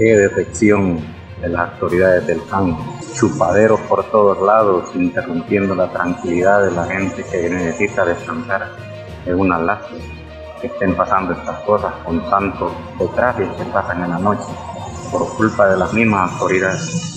Qué detección de las autoridades del CAN. Chupaderos por todos lados, interrumpiendo la tranquilidad de la gente que necesita descansar. Es una lástima que estén pasando estas cosas con tanto de que pasan en la noche por culpa de las mismas autoridades.